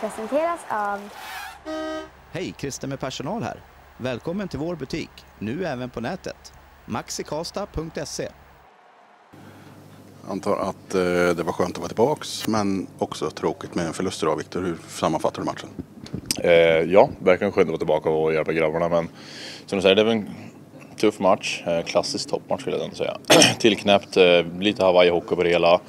presenteras av Hej, Christer med personal här. Välkommen till vår butik, nu även på nätet. maxikasta.se Antar att eh, det var skönt att vara tillbaks men också tråkigt med en förlust idag. Viktor, hur sammanfattar du matchen? Eh, ja, verkligen skönt att vara tillbaka och hjälpa grabbarna. Men som du säger, det är väl en tuff match. Eh, klassisk toppmatch skulle jag ändå säga. Tillknäppt, eh, lite Hawaii-hockey på det hela.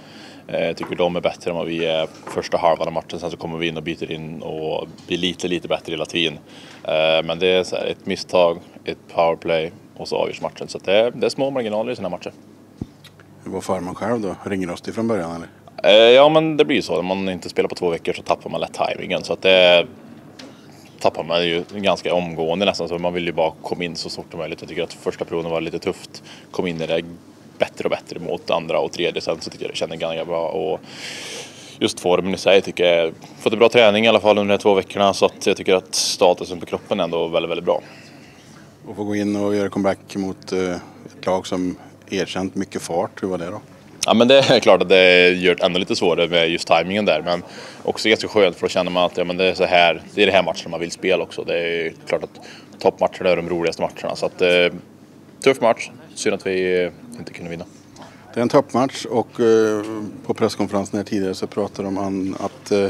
Eh, Jag tycker de är bättre än vad vi är första halvan av matchen. Sen så kommer vi in och byter in och blir lite, lite bättre hela tiden. Eh, Men det är så här, ett misstag, ett powerplay och så avgörs matchen. Så det, är, det är små marginaler i sådana matcher. Hur var farman själv då? Ringrostig från början eller? Eh, Ja, men det blir ju så. När man inte spelar på två veckor så tappar man lätt tajmingen. Så att det tappar man ju ganska omgående nästan. Så man vill ju bara komma in så fort som möjligt. Jag tycker att första perioden var lite tufft. Kom in i det bättre och bättre mot andra och tredje. Sen så tycker jag det känner ganska bra. Och just formen i sig tycker jag fått en bra träning i alla fall under de här två veckorna. Så att jag tycker att statusen på kroppen är ändå väldigt, väldigt bra. Och få gå in och göra comeback mot eh, ett lag som erkänt mycket fart. Hur var det då? Ja men det är klart att det gör det ännu lite svårare med just tajmingen där. Men också ganska skönt för då känner man att ja, men det är så här, det är det här matchen man vill spela också. Det är klart att toppmatcher är de roligaste matcherna. Så att, eh, tuff match. Synd att vi inte kunde vinna. Det är en toppmatch och eh, på presskonferensen här tidigare så pratade de om att eh,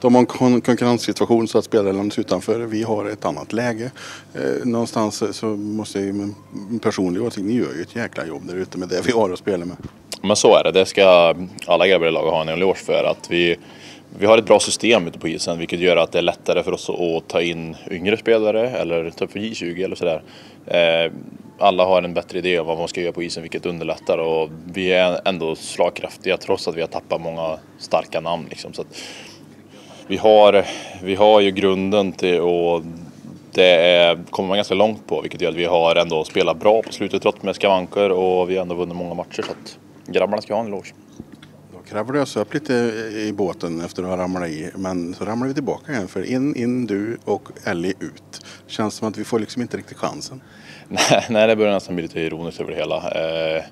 de har en kon- konkurrenssituation så att spelare lämnas utanför. Vi har ett annat läge. Eh, någonstans så måste jag ju en personlig åsikt, ni gör ju ett jäkla jobb där ute med det vi har att spela med. Men så är det. Det ska alla grabbar i laget ha en eloge för. Att vi, vi har ett bra system ute på isen vilket gör att det är lättare för oss att ta in yngre spelare eller ta upp för J20 eller sådär. Eh, alla har en bättre idé om vad man ska göra på isen vilket underlättar och vi är ändå slagkraftiga trots att vi har tappat många starka namn. Liksom. Så att vi, har, vi har ju grunden till och det är, kommer man ganska långt på vilket gör att vi har ändå spelat bra på slutet trots med skavanker och vi har ändå vunnit många matcher så att grabbarna ska ha en eloge. Då kravlade oss upp lite i båten efter att ha ramlat i. Men så ramlade vi tillbaka igen. För in, in du och Ellie ut. Känns som att vi får liksom inte riktigt chansen. Nej, nej, det börjar nästan bli lite ironiskt över det hela. Eh,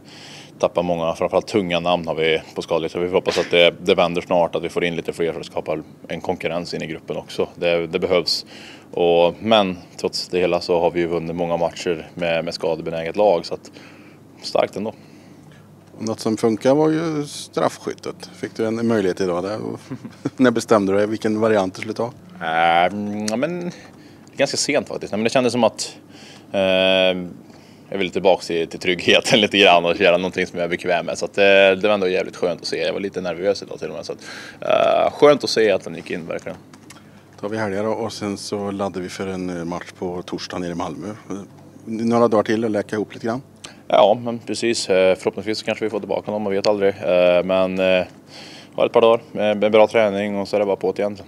tappar många, framförallt tunga namn har vi på skadelistan. Vi får hoppas att det, det vänder snart, att vi får in lite fler för att skapa en konkurrens in i gruppen också. Det, det behövs. Och, men trots det hela så har vi ju vunnit många matcher med, med skadebenäget lag. Så att, starkt ändå. Och något som funkar var ju straffskyttet. Fick du en möjlighet idag där? Och När bestämde du dig vilken variant du skulle ta? Eh, ja, men ganska sent faktiskt. Nej, men det kändes som att eh, jag ville tillbaka till, till tryggheten lite grann och göra någonting som jag är bekväm med. Så att, eh, det var ändå jävligt skönt att se. Jag var lite nervös idag till och med. Så att, eh, skönt att se att den gick in verkligen. Då har vi helgar då, och sen så laddar vi för en eh, match på torsdag nere i Malmö. Några dagar till att läka ihop lite grann. Ja, men precis. Eh, förhoppningsvis så kanske vi får tillbaka dem, man vet aldrig. Eh, men eh, har ett par dagar med bra träning och så är det bara på det igen.